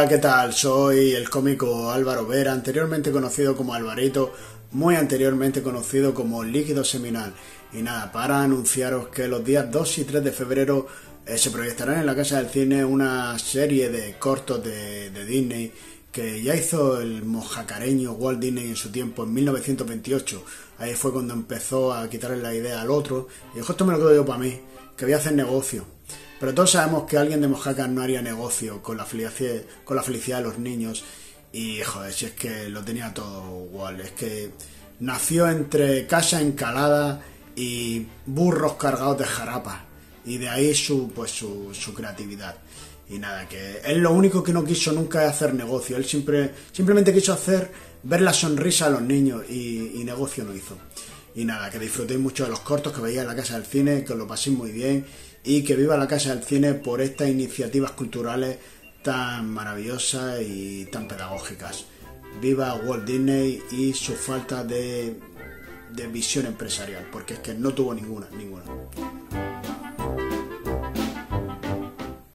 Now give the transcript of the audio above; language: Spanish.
Hola, ¿qué tal? Soy el cómico Álvaro Vera, anteriormente conocido como Alvarito, muy anteriormente conocido como Líquido Seminal. Y nada, para anunciaros que los días 2 y 3 de febrero eh, se proyectarán en la Casa del Cine una serie de cortos de, de Disney que ya hizo el mojacareño Walt Disney en su tiempo, en 1928. Ahí fue cuando empezó a quitarle la idea al otro. Y dijo, esto me lo quedo yo para mí, que voy a hacer negocio. Pero todos sabemos que alguien de Mojaca no haría negocio con la, felicidad, con la felicidad de los niños. Y joder, si es que lo tenía todo igual. Es que nació entre casa encalada y burros cargados de jarapa. Y de ahí su, pues, su, su creatividad. Y nada, que él lo único que no quiso nunca es hacer negocio. Él siempre, simplemente quiso hacer ver la sonrisa a los niños y, y negocio no hizo. Y nada, que disfrutéis mucho de los cortos que veía en la Casa del Cine, que os lo paséis muy bien y que viva la Casa del Cine por estas iniciativas culturales tan maravillosas y tan pedagógicas. Viva Walt Disney y su falta de, de visión empresarial, porque es que no tuvo ninguna, ninguna.